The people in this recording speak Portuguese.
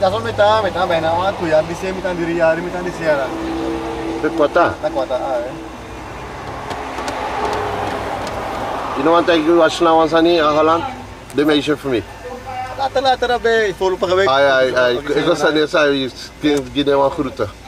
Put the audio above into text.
Já só metade, metade bem, não, tu já disse metade diri hari di disse era. Kekuatan. Tak kuat ah. eh. You know one thing you watch now once? They make sure for me. Later later be, follow para kami. Ai, ai, ai. eu was aan de zij, give them een.